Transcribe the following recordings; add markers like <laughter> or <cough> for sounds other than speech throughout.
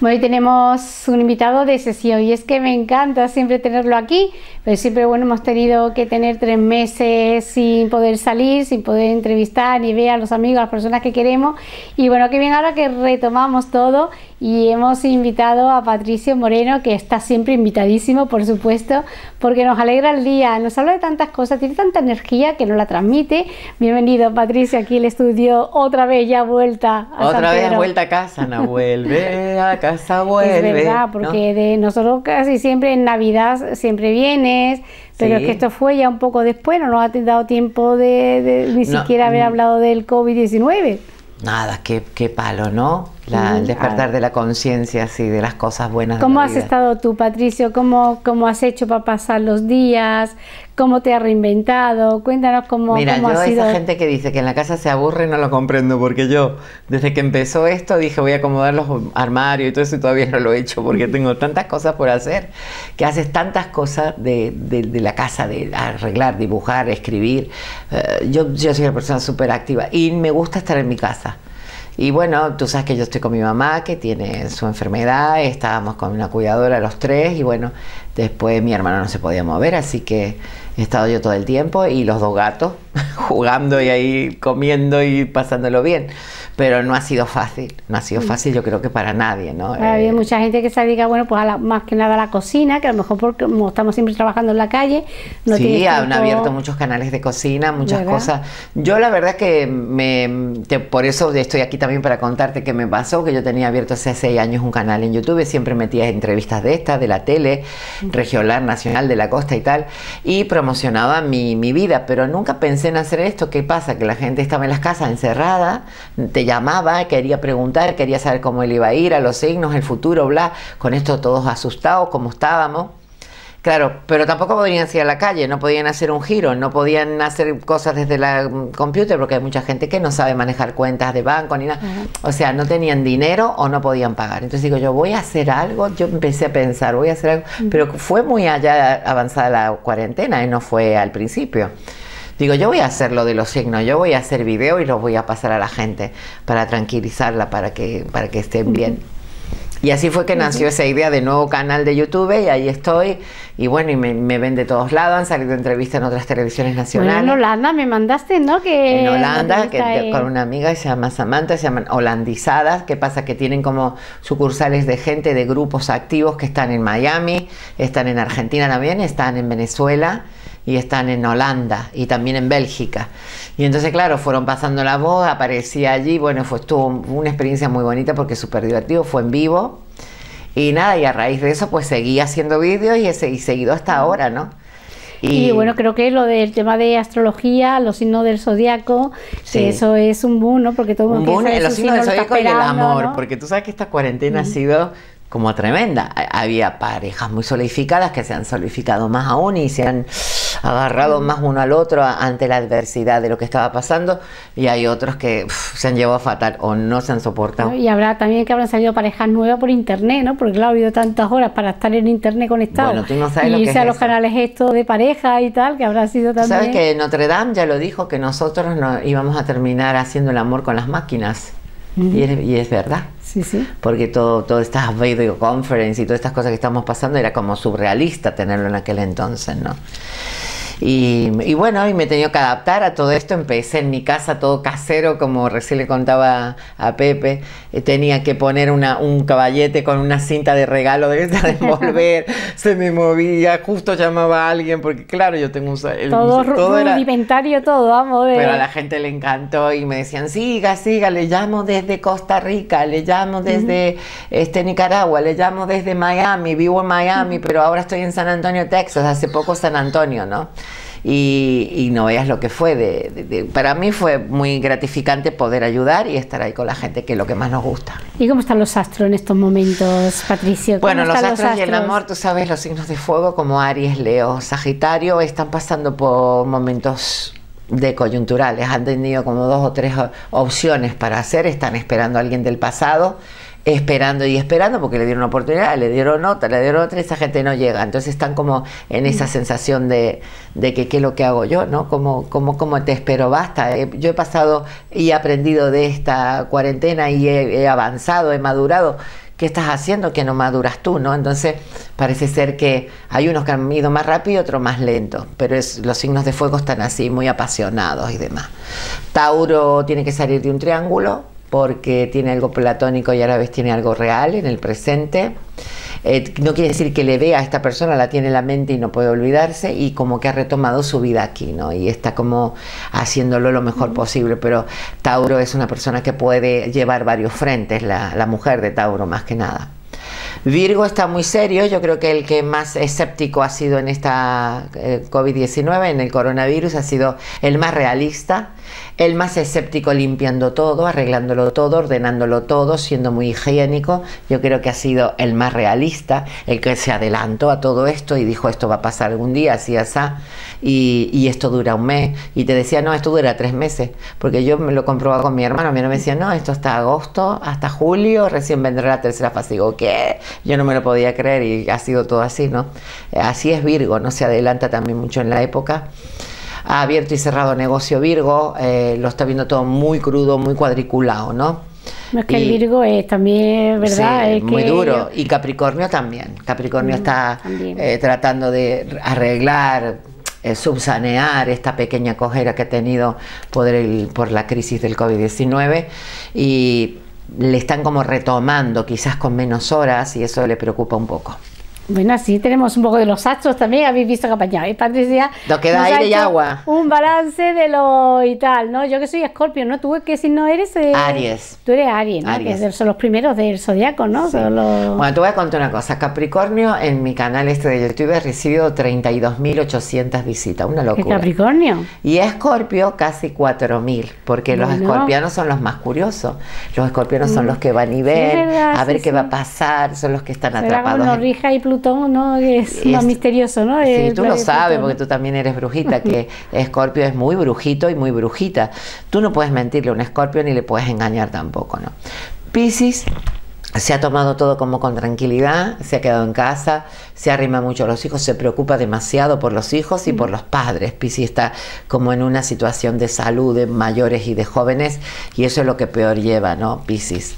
Hoy tenemos un invitado de sesión y es que me encanta siempre tenerlo aquí, pero siempre bueno hemos tenido que tener tres meses sin poder salir, sin poder entrevistar ni ver a los amigos, a las personas que queremos y bueno, qué bien ahora que retomamos todo y hemos invitado a Patricio Moreno que está siempre invitadísimo por supuesto porque nos alegra el día, nos habla de tantas cosas, tiene tanta energía que nos la transmite. Bienvenido Patricio aquí el estudio otra vez ya vuelta a Otra vez vuelta a casa, no vuelve a casa <laughs> es verdad, porque de nosotros casi siempre en Navidad siempre vienes, pero es que esto fue ya un poco después, no nos ha dado tiempo de, ni siquiera haber mm. hablado del COVID-19. Nada, qué, qué palo, ¿no? El despertar de la conciencia, así, de las cosas buenas. ¿Cómo has estado tú, Patricio? ¿Cómo, ¿Cómo has hecho para pasar los días? ¿Cómo te has reinventado? Cuéntanos cómo, Mira, cómo yo ha sido. esa gente que dice que en la casa se aburre no lo comprendo, porque yo, desde que empezó esto, dije voy a acomodar los armarios y todo eso y todavía <laughs> no lo he hecho, porque tengo tantas cosas por hacer, que haces tantas cosas de, de, la casa, de arreglar, dibujar, escribir. Eh, yo, yo soy una persona súper activa y me gusta estar en mi casa. Y bueno, tú sabes que yo estoy con mi mamá, que tiene su enfermedad, estábamos con una cuidadora los tres y bueno, después mi hermano no se podía mover, así que he estado yo todo el tiempo y los dos gatos <laughs> jugando y ahí comiendo y pasándolo bien pero no ha sido fácil, no ha sido mm. fácil yo creo que para nadie, ¿no? Hay eh, mucha gente que se dedica, bueno, pues más que nada a la cocina, que a lo mejor porque como estamos siempre trabajando en la calle, no Sí, han abierto muchos canales de cocina, muchas cosas. Yo la verdad que me, por eso estoy aquí también para contarte qué me pasó, que yo tenía abierto hace seis años un canal en YouTube, siempre metía entrevistas de estas, de la tele, mm. regional, nacional, de la costa y tal, y promocionaba mi, mi vida, pero nunca pensé en hacer esto. ¿Qué pasa? Que la gente estaba en las casas encerrada, te llamaba, quería preguntar, quería saber cómo él iba a ir, a los signos, el futuro, bla. Con esto todos asustados, como estábamos. Claro, pero tampoco podían ir a la calle, no podían hacer un giro, no podían hacer cosas desde la mm, computer porque hay mucha gente que no sabe manejar cuentas de banco ni nada. O sea, no tenían dinero o no podían pagar. Entonces digo, yo voy a hacer algo, yo empecé a pensar, voy a hacer algo, pero fue muy allá avanzada la cuarentena y no fue al principio. Digo, yo voy a hacer lo de los signos, yo voy a hacer video y los voy a pasar a la gente para tranquilizarla, para que, para que estén bien. Y así fue que nació esa idea de nuevo canal de YouTube y ahí estoy. Y bueno, y me, ven de todos lados, han salido entrevistas en otras televisiones nacionales. en Holanda me mandaste, ¿no? Que en Holanda, que, con una amiga que se llama Samantha, se llaman holandizadas. ¿Qué pasa? Que tienen como sucursales de gente, de grupos activos que están en Miami, están en Argentina también, están en Venezuela y están en Holanda y también en Bélgica. Y entonces, claro, fueron pasando la voz, aparecía allí, bueno, fue, estuvo una experiencia muy bonita porque súper divertido, fue en vivo. Y nada, y a raíz de eso, pues seguí haciendo vídeos y he seguido hasta ahora, ¿no? Y, bueno, creo que lo del tema de astrología, los signos del zodiaco, eso es un boom, ¿no? Porque todo el mundo un boom, los signos del zodiaco y el amor, porque tú sabes que esta cuarentena ha sido como tremenda. Había parejas muy solidificadas que se han solidificado más aún y se han agarrado más uno al otro ante la adversidad de lo que estaba pasando y hay otros que se han llevado fatal o no se han soportado. Y habrá también que habrán salido parejas nuevas por internet, ¿no? Porque claro, ha habido tantas horas para estar en internet conectado. Bueno, tú no sabes y lo irse a los canales estos de pareja y tal, que habrá sido también... ¿Sabes que Notre Dame ya lo dijo que nosotros no íbamos a terminar haciendo el amor con las máquinas? Y, es, y es verdad. Sí, sí. Porque todo, todas estas videoconferencias y todas estas cosas que estamos pasando era como surrealista tenerlo en aquel entonces, ¿no? Y, bueno, y me he tenido que adaptar a todo esto. Empecé en mi casa todo casero, como recién le contaba a Pepe. Eh, tenía que poner una, un caballete con una cinta de regalo de esta de envolver. <laughs> se me movía, justo llamaba a alguien, porque claro, yo tengo un... El, todo todo era, inventario, todo, vamos. Pero a la gente le encantó y me decían, siga, siga, le llamo desde Costa Rica, le llamo desde este, Nicaragua, le llamo desde Miami, vivo en Miami, pero ahora estoy en San Antonio, Texas, hace poco San Antonio, ¿no? Y, no veas lo que fue. De, para mí fue muy gratificante poder ayudar y estar ahí con la gente, que es lo que más nos gusta. ¿Y cómo están los astros en estos momentos, Patricio? Bueno, los astros, y el amor, tú sabes, los signos de fuego como Aries, Leo, Sagitario, están pasando por momentos de coyunturales, han tenido como dos o tres opciones para hacer, están esperando a alguien del pasado esperando y esperando porque le dieron una oportunidad, le dieron otra, le dieron otra y esa gente no llega. Entonces están como en esa mm. sensación de, de que qué es lo que hago yo, ¿no? Como, como, como te espero, basta. Eh, yo he pasado y he aprendido de esta cuarentena y he, avanzado, he madurado ¿qué estás haciendo que no maduras tú? ¿no? Entonces parece ser que hay unos que han ido más rápido y otros más lento, pero es, los signos de fuego están así, muy apasionados y demás. Tauro tiene que salir de un triángulo porque tiene algo platónico y a la vez tiene algo real en el presente. Eh, no quiere decir que le vea a esta persona, la tiene en la mente y no puede olvidarse y como que ha retomado su vida aquí, ¿no? Y está como haciéndolo lo mejor posible, pero Tauro es una persona que puede llevar varios frentes, la, mujer de Tauro más que nada. Virgo está muy serio, yo creo que el que más escéptico ha sido en esta eh, COVID-19, en el coronavirus, ha sido el más realista, el más escéptico limpiando todo, arreglándolo todo, ordenándolo todo, siendo muy higiénico. Yo creo que ha sido el más realista, el que se adelantó a todo esto y dijo esto va a pasar algún día, así, así, y, y esto dura un mes. Y te decía, no, esto dura tres meses, porque yo me lo comprobaba con mi hermano, mi hermano me decía, no, esto hasta agosto, hasta julio, recién vendrá la tercera fase. Digo, ¿qué? Yo no me lo podía creer y ha sido todo así, ¿no? Así es Virgo, no se adelanta también mucho en la época ha abierto y cerrado negocio Virgo, eh, lo está viendo todo muy crudo, muy cuadriculado, ¿no? No es que el Virgo es también, ¿verdad? es muy duro. Y Capricornio también. Capricornio mm, está eh, tratando de arreglar, eh, subsanear esta pequeña cojera que ha tenido por, el, por la crisis del COVID-19 y le están como retomando, quizás con menos horas, y eso le preocupa un poco. Bueno, así tenemos un poco de los astros también, habéis visto que ¿eh? Patricia. Lo que da aire y agua. Un balance de lo y tal, ¿no? Yo que soy escorpio, ¿no? ¿Tú qué signo eres? Eh, Aries. Tú eres Aries, ¿no? Aries. son los primeros del zodiaco, ¿no? Bueno, te voy a contar una cosa. Capricornio, en mi canal este de YouTube, he recibido 32.800 visitas, una locura. Capricornio? Y Escorpio, casi 4.000, porque los escorpianos son los más curiosos. Los escorpianos son mm. los que van y ven, a ver qué va a pasar, son los que están atrapados. Como rija y ¿no? Es, más misterioso, ¿no? Sí, tú lo sabes, porque tú también eres brujita, que <laughs> Escorpio es muy brujito y muy brujita. Tú no puedes mentirle a un Escorpio ni le puedes engañar tampoco, ¿no? Piscis se ha tomado todo como con tranquilidad, se ha quedado en casa, se arrima mucho a los hijos, se preocupa demasiado por los hijos y por los padres. Piscis está como en una situación de salud de mayores y de jóvenes y eso es lo que peor lleva, ¿no? Piscis.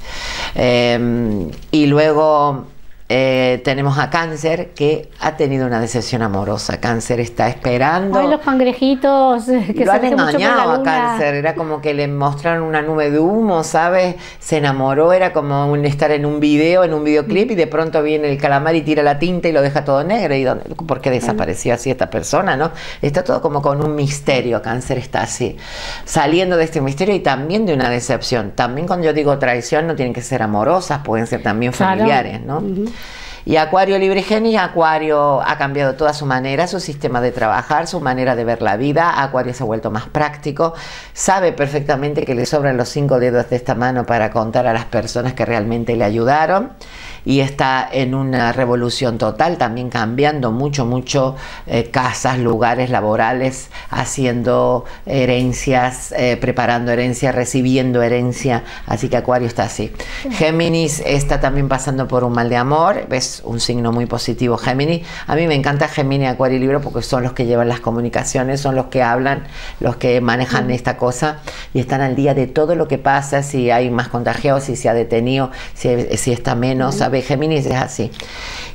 Em, y luego eh, tenemos a Cáncer que ha tenido una decepción amorosa. Cáncer está esperando. Ay, los cangrejitos que lo han engañado a Cáncer. Era como que le mostraron una nube de humo, ¿sabes? Se enamoró, era como un, estar en un video, en un videoclip, y de pronto viene el calamar y tira la tinta y lo deja todo negro. ¿Y dónde, por qué desapareció así esta persona, no? Está todo como con un misterio. Cáncer está así, saliendo de este misterio y también de una decepción. También cuando yo digo traición, no tienen que ser amorosas, pueden ser también familiares, ¿no? Y Acuario Libre Geni, Acuario ha cambiado toda su manera, su sistema de trabajar, su manera de ver la vida. Acuario se ha vuelto más práctico, sabe perfectamente que le sobran los cinco dedos de esta mano para contar a las personas que realmente le ayudaron y está en una revolución total, también cambiando mucho, mucho eh, casas, lugares laborales, haciendo herencias, eh, preparando herencia, recibiendo herencia, así que Acuario está así. Géminis está también pasando por un mal de amor, es un signo muy positivo Géminis. A mí me encanta Géminis, Acuario y Libro porque son los que llevan las comunicaciones, son los que hablan, los que manejan esta cosa y están al día de todo lo que pasa, si hay más contagiados, si se ha detenido, si, si está menos, Géminis es así.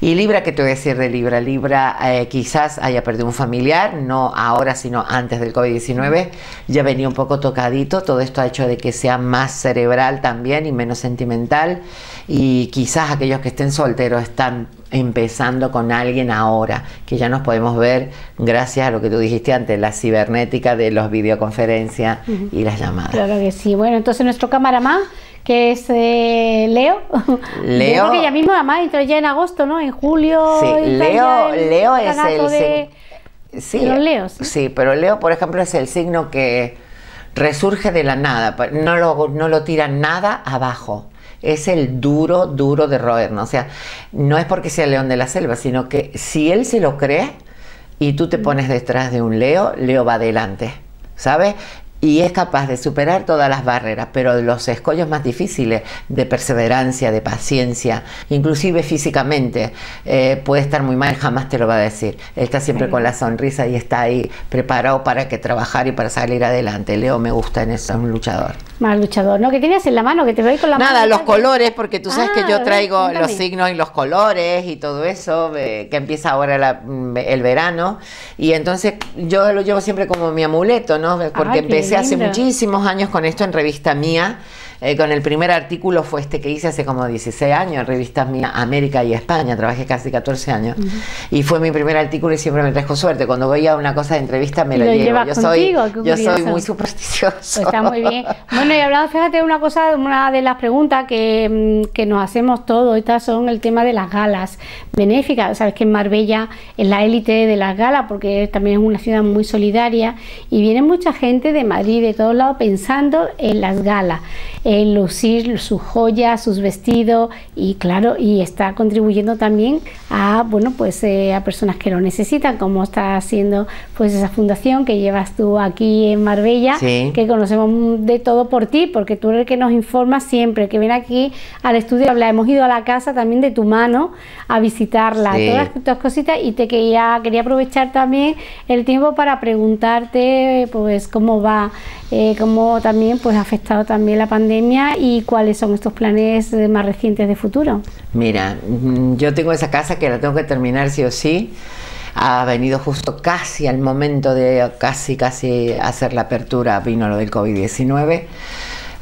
Y Libra, ¿qué te voy a decir de Libra? Libra eh, quizás haya perdido un familiar, no ahora, sino antes del COVID-19. Ya venía un poco tocadito. Todo esto ha hecho de que sea más cerebral también y menos sentimental. Y quizás aquellos que estén solteros están empezando con alguien ahora, que ya nos podemos ver gracias a lo que tú dijiste antes, la cibernética de los videoconferencias y las llamadas. Claro que sí. Bueno, entonces nuestro cámaraman que es eh, Leo. Leo. Yo creo que ya mismo, además, entró ya en agosto, ¿no? En julio. Sí, Leo, Leo es el. De, sí, los Leos. Sí, pero Leo, por ejemplo, es el signo que resurge de la nada. No lo, no lo tira nada abajo es el duro, duro de roer, ¿no? O sea, no es porque sea león de la selva, sino que si él se lo cree y tú te pones detrás de un Leo, Leo va adelante, ¿sabes? Y es capaz de superar todas las barreras, pero los escollos más difíciles de perseverancia, de paciencia, inclusive físicamente, eh, puede estar muy mal, jamás te lo va a decir. Él está siempre con la sonrisa y está ahí preparado para que trabajar y para salir adelante. Leo me gusta en eso, es un luchador. Más luchador, ¿no? ¿Qué tienes en la mano? Que te veo con la Nada, mano. los colores, porque tú sabes que yo Ah, traigo los signos y los colores y todo eso, eh, que empieza ahora la- mm, el verano. Y entonces yo lo llevo siempre como mi amuleto, ¿no? Porque Ay, qué empecé hace muchísimos años con esto en revista mía. Eh, con el primer artículo fue este que hice hace como 16 años en revistas mía América y España, trabajé casi 14 años y fue mi primer artículo y siempre me trajo suerte. Cuando voy a una cosa de entrevista me lo, lo llevo. Yo soy, contigo, qué yo soy curioso. muy supersticioso. Pues está muy bien. Bueno, y hablando, fíjate, una cosa, una de las preguntas que, mm, que nos hacemos todos, estas son el tema de las galas benéficas. Sabes que en Marbella es la élite de las galas, porque también es una ciudad muy solidaria, y viene mucha gente de Madrid, de todos lados, pensando en las galas, en lucir sus joyas, sus vestidos, y claro, y está contribuyendo también a, bueno, pues eh, a personas que lo necesitan, como está haciendo pues esa fundación que llevas tú aquí en Marbella, Sí. que conocemos de todo por ti, porque tú eres el que nos informa siempre, que viene aquí al estudio a hablar. Hemos ido a la casa también de tu mano a visitarla, Sí. todas estas cositas, y te quería, quería aprovechar también el tiempo para preguntarte pues cómo va, eh, cómo también pues ha afectado también la pandemia y cuáles son estos planes eh, más recientes de futuro. Mira, mm, yo tengo esa casa que la tengo que terminar sí o sí. Ha venido justo casi al momento de casi, casi hacer la apertura, vino lo del COVID-19.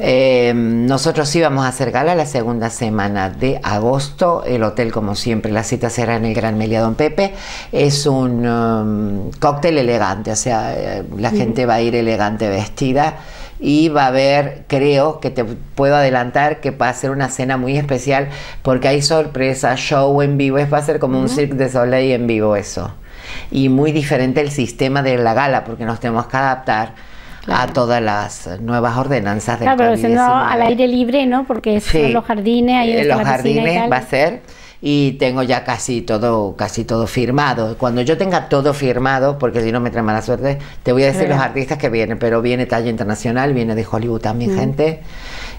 Eh, nosotros íbamos a hacer gala la segunda semana de agosto. El hotel, como siempre, la cita será en el Gran Meliá Don Pepe. Es un um, cóctel elegante, o sea, eh, la gente va a ir elegante vestida y va a haber, creo que te puedo adelantar que va a ser una cena muy especial porque hay sorpresa, show en vivo, es va a ser como un Cirque de Soleil en vivo eso. Y muy diferente el sistema de la gala porque nos tenemos que adaptar a todas las nuevas ordenanzas del Claro, pero COVID-19. al aire libre, ¿no? Porque son Sí. los jardines, ahí Eh, está los jardines va a ser y tengo ya casi todo casi todo firmado. Cuando yo tenga todo firmado, porque si no me trae mala suerte, te voy a decir los artistas que vienen, pero viene talla internacional, viene de Hollywood también gente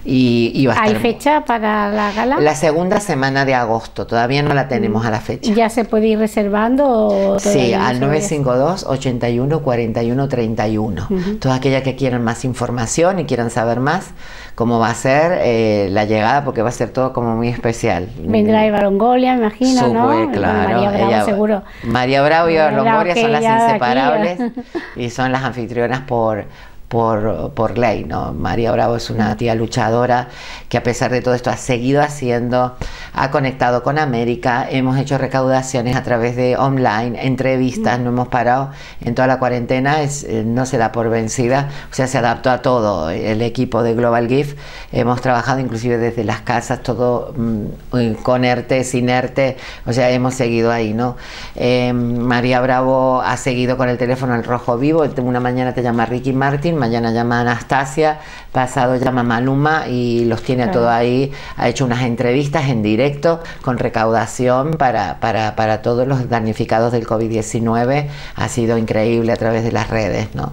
y, y va a ¿Hay estar fecha para la gala? la segunda semana de agosto, todavía no la tenemos a la fecha. ¿Ya se puede ir reservando? O Sí, no al se puede? 952 81 41 31. Todas aquellas que quieran más información y quieran saber más cómo va a ser eh, la llegada, porque va a ser todo como muy especial. Vendrá Eva Longoria, me imagino, Sube, ¿no? Claro, María Bravo, ella- seguro. María Bravo y Eva son las inseparables <laughs> y son las anfitrionas por, por, por ley, ¿no? María Bravo es una tía luchadora que a pesar de todo esto ha seguido haciendo, ha conectado con América, hemos hecho recaudaciones a través de online, entrevistas, no hemos parado en toda la cuarentena, es, eh, no se da por vencida, o sea, se adaptó a todo, el equipo de Global Gift, hemos trabajado inclusive desde las casas, todo mm, con ERTE, sin ERTE, o sea, hemos seguido ahí, ¿no? Eh, María Bravo ha seguido con el teléfono el rojo vivo, una mañana te llama Ricky Martin, mañana llama Anastasia, pasado llama Maluma y los tiene a Claro. todo ahí, ha hecho unas entrevistas en directo con recaudación para, para, para todos los damnificados del COVID-19, ha sido increíble a través de las redes, ¿no?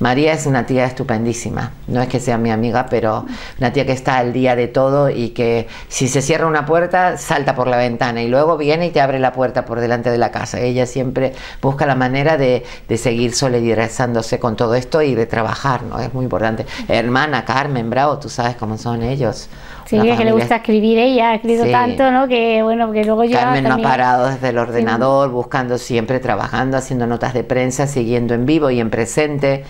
María es una tía estupendísima, no es que sea mi amiga, pero una tía que está al día de todo y que si se cierra una puerta, salta por la ventana y luego viene y te abre la puerta por delante de la casa. Ella siempre busca la manera de, seguir solidarizándose con todo esto y de trabajar, ¿no? Es muy importante. Hermana Carmen Bravo, tú sabes cómo son ellos. Sí, Una que le gusta escribir ella, ha escrito Sí. tanto, ¿no? Que bueno, que luego yo Carmen no ha parado desde el ordenador, buscando siempre, trabajando, haciendo notas de prensa, siguiendo en vivo y en presente,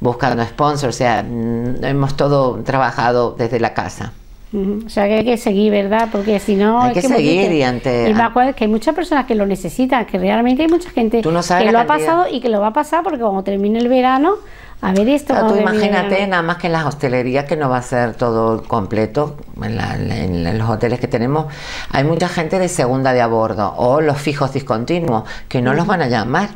buscando sponsors, o sea, mm, hemos todo trabajado desde la casa. O sea que hay que seguir, ¿verdad? Porque si no... Hay es que seguir y ante- Y me acuerdo que hay muchas personas que lo necesitan, que realmente hay mucha gente no que lo ha pasado y que lo va a pasar porque cuando termine el verano, a ver esto... Claro, tú imagínate, nada más que en las hostelerías, que no va a ser todo completo, en, la- en- en los hoteles que tenemos, hay mucha gente de segunda de a bordo o los fijos discontinuos, que no los van a llamar.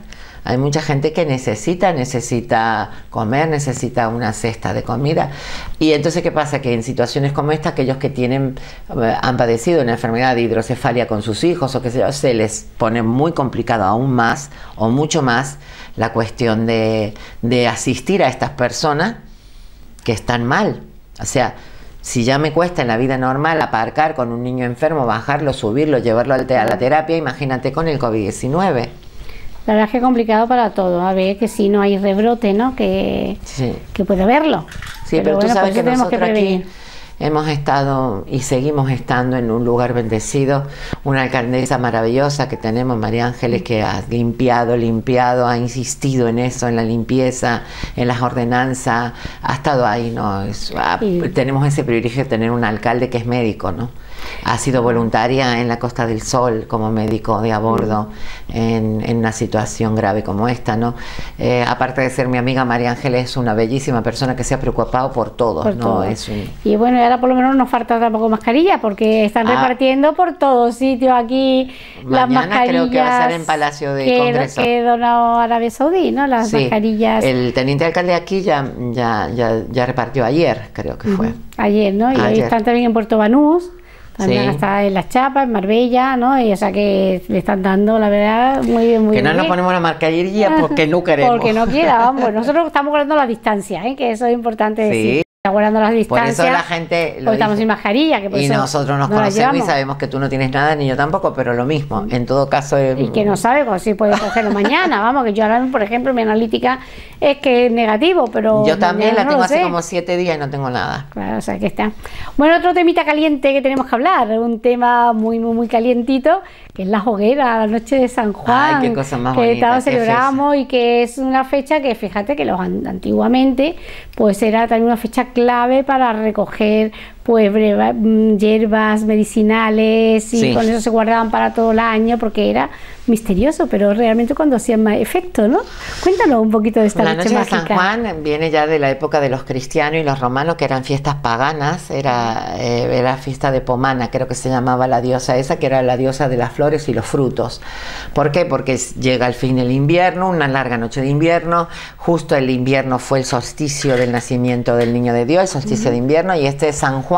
Hay mucha gente que necesita, necesita comer, necesita una cesta de comida. Y entonces, ¿qué pasa? Que en situaciones como esta, aquellos que tienen, eh, han padecido una enfermedad de hidrocefalia con sus hijos o sé yo, se les pone muy complicado aún más o mucho más la cuestión de, de asistir a estas personas que están mal. O sea, si ya me cuesta en la vida normal aparcar con un niño enfermo, bajarlo, subirlo, llevarlo a la terapia, imagínate con el COVID-19. La verdad es que es complicado para todo. A ver que si no hay rebrote, ¿no? Que, que puede haberlo. Sí, pero, tú sabes que nosotros que aquí hemos estado y seguimos estando en un lugar bendecido, una alcaldesa maravillosa que tenemos, María Ángeles, que ha limpiado, limpiado, ha insistido en eso, en la limpieza, en las ordenanzas, ha estado ahí, ¿no? Tenemos ese privilegio de tener un alcalde que es médico, ¿no? Ha sido voluntaria en la Costa del Sol como médico de a bordo en, una situación grave como esta, ¿no? Eh, aparte de ser mi amiga María Ángeles es una bellísima persona que se ha preocupado por todos, ¿no? Es Y bueno, ahora por lo menos nos falta tampoco mascarilla porque están ah. repartiendo por todos sitios aquí las mascarillas. creo que va a ser en Palacio de que, Congreso. Que donó Arabia Saudí, ¿no? Las mascarillas. El teniente alcalde aquí ya, ya, ya, repartió ayer, creo que fue. Ayer, ¿no? Y ahí están también en Puerto Banús. En Las Chapas, en Marbella, ¿no? Y o sea que le están dando, la verdad, muy bien, muy bien. Que no nos ponemos la mascarilla <laughs> porque no queremos. Porque no quiera, vamos. <laughs> Nosotros estamos guardando la distancia, ¿eh? que eso es importante decir guardando las distancias. Por eso la gente. Lo estamos sin mascarilla. y nosotros nos conocemos y sabemos que tú no tienes nada, ni yo tampoco, pero lo mismo. En todo caso. y que no sabe pues, si puede cogerlo <laughs> mañana. Vamos, que yo ahora, por ejemplo, mi analítica es que es negativo, pero. Yo también la tengo hace como siete días y no tengo nada. Claro, o sea que está. Bueno, otro temita caliente que tenemos que hablar, un tema muy, muy, muy calientito, que es la hoguera, la noche de San Juan. Ay, qué cosa más que todos celebramos y que es una fecha que, fíjate, que los antiguamente, pues era también una fecha clave para recoger pues hierbas medicinales y con eso se guardaban para todo el año porque era misterioso, pero realmente cuando hacían más efecto, ¿no? Cuéntanos un poquito de esta la noche, de San Juan viene ya de la época de los cristianos y los romanos, que eran fiestas paganas, era, eh, era fiesta de Pomana, creo que se llamaba la diosa esa, que era la diosa de las flores y los frutos. ¿Por qué? Porque llega el fin del invierno, una larga noche de invierno, justo el invierno fue el solsticio del nacimiento del niño de Dios, el solsticio de invierno, y este San Juan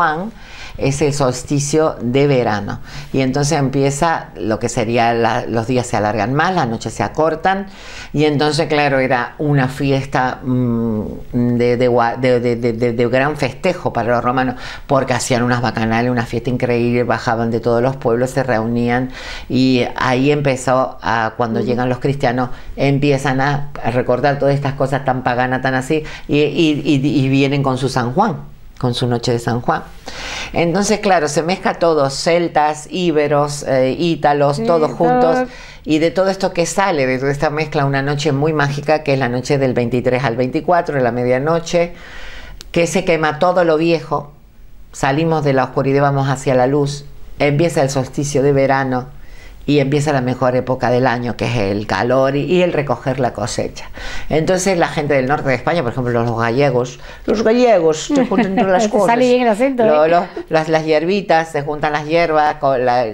es el solsticio de verano. Y entonces empieza lo que sería, los días se alargan más, las noches se acortan. Y entonces, claro, era una fiesta mm, de, de, gran festejo para los romanos, porque hacían unas bacanales, una fiesta increíble, bajaban de todos los pueblos, se reunían. Y ahí empezó, a, cuando llegan los cristianos, empiezan a, recordar todas estas cosas tan paganas, tan así, y vienen con su San Juan con su noche de San Juan. Entonces, claro, se mezcla todo, celtas, íberos, eh, ítalos, todos juntos. Y de todo esto que sale, de toda esta mezcla, una noche muy mágica, que es la noche del 23 al 24, de la medianoche, que se quema todo lo viejo, salimos de la oscuridad, vamos hacia la luz, empieza el solsticio de verano, y empieza la mejor época del año, que es el calor y, el recoger la cosecha. Entonces la gente del norte de España, por ejemplo los gallegos, los gallegos se juntan las <laughs> cosas. Sale bien el acento. ¿eh? las, las, hierbitas, se juntan las hierbas,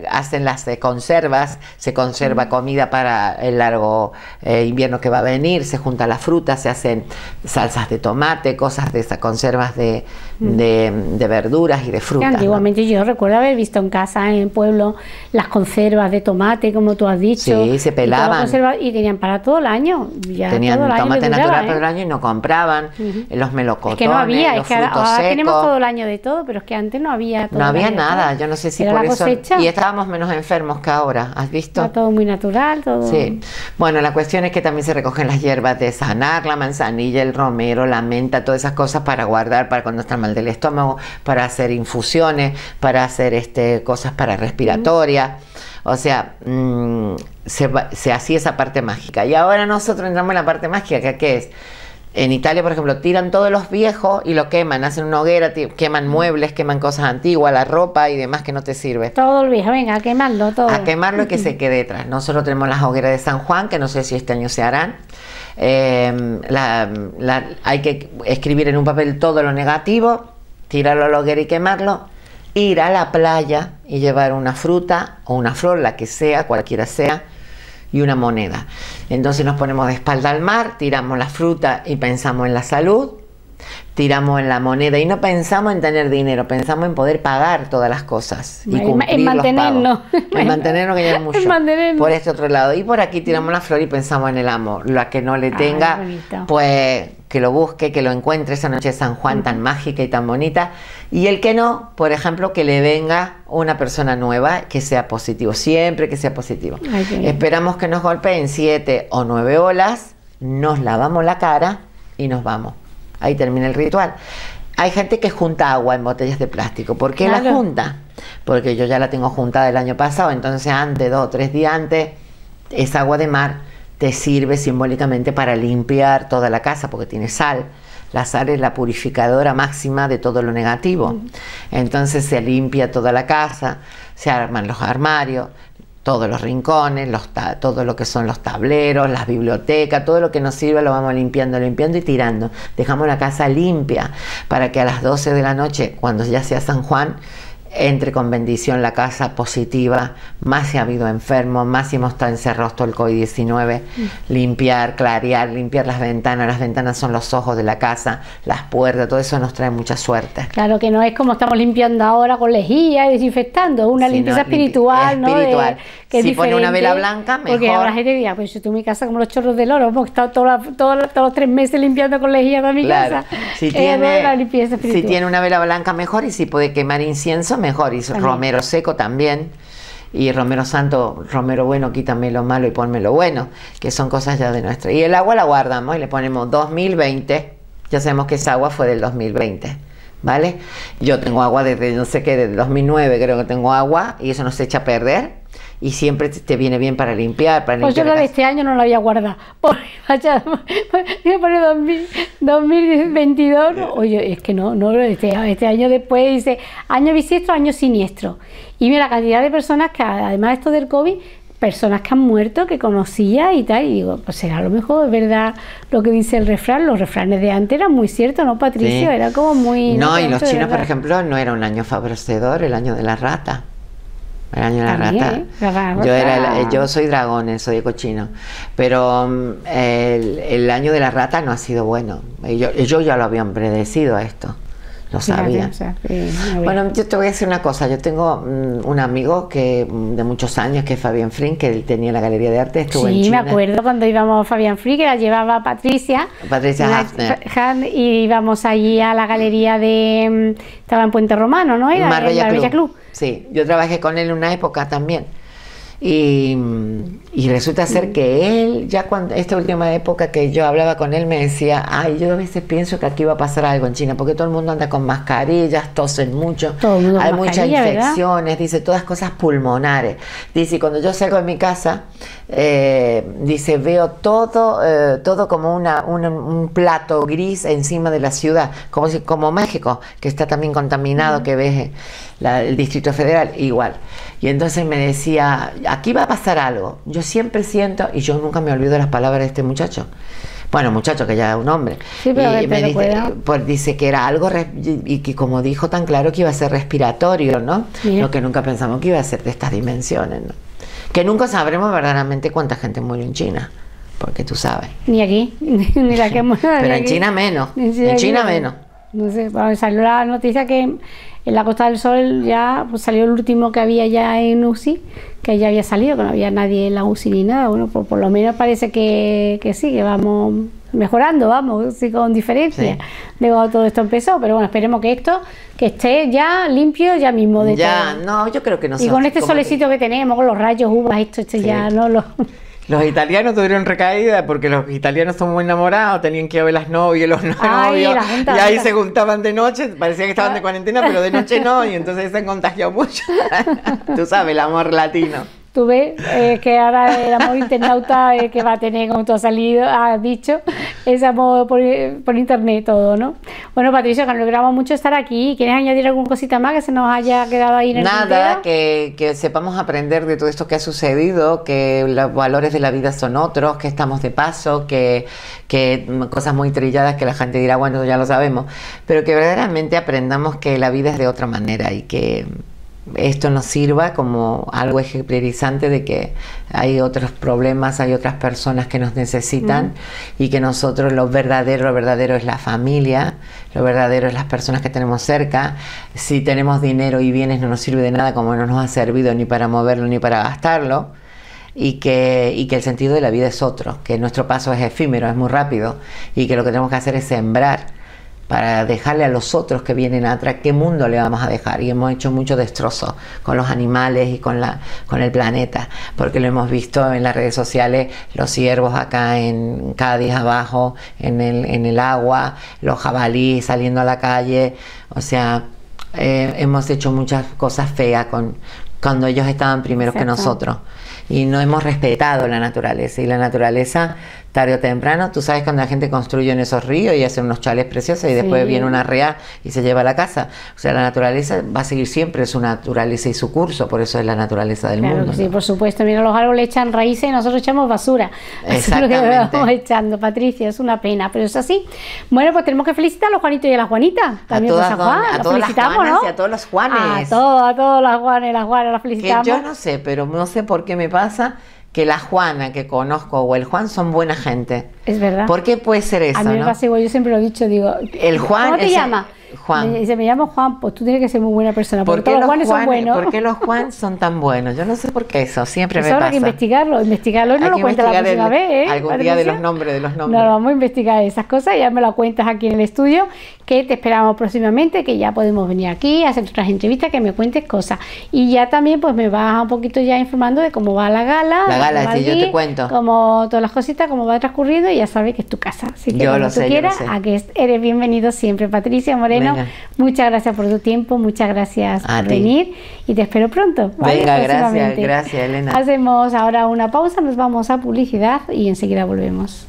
hacen las eh, conservas, se conserva comida para el largo eh, invierno que va a venir, se juntan las frutas, se hacen salsas de tomate, cosas de esas conservas de, de, verduras y de frutas. antiguamente yo recuerdo haber visto en casa, en el pueblo, las conservas de tomate tomate, como tú has dicho. Sí, se pelaban. Y, tenían para todo el año. tenían tomate natural todo el ¿eh? año y no compraban los melocotones, Es que no había, es que ahora, tenemos todo el año de todo, pero es que antes no había todo No había nada, yo no sé si por eso. Y estábamos menos enfermos que ahora, ¿has visto? Todo muy natural, todo. Sí. Bueno, la cuestión es que también se recogen las hierbas de sanar, la manzanilla, el romero, la menta, todas esas cosas para guardar para cuando está mal del estómago, para hacer infusiones, para hacer este cosas para respiratoria. O sea, mm, se, hacía esa parte mágica. Y ahora nosotros entramos en la parte mágica, que es, en Italia, por ejemplo, tiran todos los viejos y lo queman, hacen una hoguera, queman muebles, queman cosas antiguas, la ropa y demás que no te sirve. Todo el viejo, venga, a quemarlo todo. A quemarlo y que se quede detrás. Nosotros tenemos las hogueras de San Juan, que no sé si este año se harán. Em, hay que escribir en un papel todo lo negativo, tirarlo a la hoguera y quemarlo ir a la playa y llevar una fruta o una flor, la que sea, cualquiera sea, y una moneda. Entonces nos ponemos de espalda al mar, tiramos la fruta y pensamos en la salud, tiramos en la moneda y no pensamos en tener dinero, pensamos en poder pagar todas las cosas y cumplir en mantenernos. En mantenernos que ya es mucho. Por este otro lado. Y por aquí tiramos la flor y pensamos en el amor. La que no le tenga, pues que lo busque, que lo encuentre esa noche de San Juan tan mágica y tan bonita. Y el que no, por ejemplo, que le venga una persona nueva que sea positivo, siempre que sea positivo. Esperamos que nos golpeen siete o nueve olas, nos lavamos la cara y nos vamos. Ahí termina el ritual. Hay gente que junta agua en botellas de plástico. ¿Por qué la junta? Porque yo ya la tengo juntada el año pasado, entonces antes, dos o tres días antes, es agua de mar te sirve simbólicamente para limpiar toda la casa porque tiene sal. La sal es la purificadora máxima de todo lo negativo. Entonces se limpia toda la casa, se arman los armarios, todos los rincones, los todo lo que son los tableros, las bibliotecas, todo lo que nos sirve lo vamos limpiando, limpiando y tirando. Dejamos la casa limpia para que a las 12 de la noche, cuando ya sea San Juan, entre con bendición la casa positiva, más si ha habido enfermos, más si hemos estado encerrados todo el COVID-19, mm. limpiar, clarear, limpiar las ventanas, las ventanas son los ojos de la casa, las puertas, todo eso nos trae mucha suerte. Claro que no es como estamos limpiando ahora con lejía y desinfectando, una limpieza espiritual, ¿no? Espiritual. que si pone una vela blanca, mejor. Porque habrá gente diga, pues yo tengo mi casa como los chorros del oro, hemos estado todos los tres meses limpiando con lejía toda mi casa. Si, tiene, si tiene una vela blanca, mejor, y si puede quemar incienso, mejor. Y romero seco también. Y romero santo, romero bueno, quítame lo malo y ponme lo bueno, que son cosas ya de nuestra. Y el agua la guardamos y le ponemos 2020. Ya sabemos que esa agua fue del 2020. ¿Vale? Yo tengo agua desde, no sé qué, desde 2009 creo que tengo agua y eso no se echa a perder y siempre te viene bien para limpiar. Para pues yo la de este año no la había guardado. Vaya, yo pone 2022, oye, es que no, no este, este año después dice año bisiesto, año siniestro. Y mira la cantidad de personas que, además de esto del COVID, personas que han muerto, que conocía y tal, y digo, pues será a lo mejor es verdad lo que dice el refrán, los refranes de antes eran muy ciertos, ¿no, Patricio? Era como muy... No, y los chinos, por ejemplo, no era un año favorecedor, el año de la rata. El año de la rata. Yo, era, yo soy dragón, soy cochino. Pero mm, el, año de la rata no ha sido bueno. Yo, yo ya lo habían predecido a esto. Lo sabía. bueno, yo te voy a decir una cosa. Yo tengo mm, un amigo que mm, de muchos años, que es Fabián Frin, que él tenía la galería de arte. Estuvo sí, me acuerdo cuando íbamos a Fabián Frin, que la llevaba Patricia. Patricia Hafner. y íbamos allí a la galería de. Estaba en Puente Romano, ¿no? Era Marbella, Club. Club. Sí, yo trabajé con él en una época también. Y, resulta ser que él, ya cuando esta última época que yo hablaba con él, me decía, ay, yo a veces pienso que aquí va a pasar algo en China, porque todo el mundo anda con mascarillas, tosen mucho, hay muchas infecciones, dice, todas cosas pulmonares. Dice, cuando yo salgo de mi casa, eh, dice, veo todo, eh, todo como una, un plato gris encima de la ciudad, como, si, como México, que está también contaminado, que ves el Distrito Federal, igual. Y entonces me decía, aquí va a pasar algo. Yo siempre siento, y yo nunca me olvido las palabras de este muchacho. Bueno, muchacho que ya es un hombre. Sí, pero y me dice, pues dice que era algo y que como dijo tan claro que iba a ser respiratorio, ¿no? Lo que nunca pensamos que iba a ser de estas dimensiones, ¿no? Que nunca sabremos verdaderamente cuánta gente murió en China, porque tú sabes. Ni aquí, <laughs> ni la que <laughs> Pero en China menos, en China menos. No sé, salió la noticia que en la Costa del Sol ya pues, salió el último que había ya en UCI, que ya había salido, que no había nadie en la UCI ni nada. Bueno, por, lo menos parece que, que, sí, que vamos mejorando, vamos, sí, con diferencia de cuando todo esto empezó. Pero bueno, esperemos que esto que esté ya limpio ya mismo de ya, no, yo creo que no. Y con este solecito que... tenemos, con los rayos, uvas, esto, esto ya no lo... Los italianos tuvieron recaída porque los italianos son muy enamorados, tenían que ir a ver las novias, los novios, y ahí se juntaban de noche, parecía que estaban de cuarentena, pero de noche no, y entonces se han contagiado mucho. <laughs> Tú sabes, el amor latino. Tú ves eh, que ahora el amor internauta eh, que va a tener, como tú has salido, has dicho, es amor por, por, internet todo, ¿no? Bueno, Patricia, que nos alegramos mucho estar aquí. ¿Quieres añadir alguna cosita más que se nos haya quedado ahí en el Nada, que, que, sepamos aprender de todo esto que ha sucedido, que los valores de la vida son otros, que estamos de paso, que, que cosas muy trilladas que la gente dirá, bueno, ya lo sabemos, pero que verdaderamente aprendamos que la vida es de otra manera y que esto nos sirva como algo ejemplarizante de que hay otros problemas, hay otras personas que nos necesitan y que nosotros lo verdadero, lo verdadero es la familia, lo verdadero es las personas que tenemos cerca. Si tenemos dinero y bienes no nos sirve de nada como no nos ha servido ni para moverlo ni para gastarlo. Y que, y que el sentido de la vida es otro, que nuestro paso es efímero, es muy rápido y que lo que tenemos que hacer es sembrar para dejarle a los otros que vienen atrás qué mundo le vamos a dejar. Y hemos hecho mucho destrozo con los animales y con, la, con el planeta, porque lo hemos visto en las redes sociales, los ciervos acá en Cádiz abajo, en el, en el agua, los jabalíes saliendo a la calle, o sea, eh, hemos hecho muchas cosas feas con, cuando ellos estaban primero que nosotros. Y no hemos respetado la naturaleza y la naturaleza tarde o temprano, tú sabes cuando la gente construye en esos ríos y hace unos chales preciosos y después viene una rea y se lleva a la casa. O sea, la naturaleza va a seguir siempre su naturaleza y su curso, por eso es la naturaleza del mundo. sí, por supuesto. Mira, los árboles echan raíces y nosotros echamos basura. Exactamente. <laughs> Eso es lo que vamos echando, Patricia, es una pena, pero es así. Bueno, pues tenemos que felicitar a los Juanitos y a las Juanitas. También a, todas, a, a todas las Juanas y a todos los Juanes. A todos, a todos las Juanes las Juanas, las felicitamos. Que yo no sé, pero no sé por qué me pasa que la Juana que conozco o el Juan son buena gente. Es verdad. ¿Por qué puede ser eso? A mí me pasa igual, yo siempre lo he dicho, digo, el Juan ¿cómo te llama? Juan. Me dice, me llamo Juan, pues tú tienes que ser muy buena persona. Porque todos los Juanes son buenos. ¿Por qué los Juan son tan buenos? Yo no sé por qué eso, siempre eso me pasa. Hay que investigarlo, investigarlo y no lo cuentas la próxima el, vez. ¿eh? Algún día de los nombres, de los nombres. No, vamos a investigar esas cosas, ya me lo cuentas aquí en el estudio, que te esperamos próximamente, que ya podemos venir aquí, hacer otras entrevistas, que me cuentes cosas. Y ya también pues me vas un poquito ya informando de cómo va la gala. La gala, sí, yo te cuento. Como todas las cositas, cómo va transcurriendo y ya sabes que es tu casa. Así que yo lo tú sé, quieras, yo lo sé. a que eres bienvenido siempre. Patricia Moreno, Venga. muchas gracias por tu tiempo, muchas gracias A por ti. venir y te espero pronto. ¿vale? Venga, gracias, Próximamente. gracias, Elena. Hacemos ahora una pausa, nos vamos a publicidad y enseguida volvemos.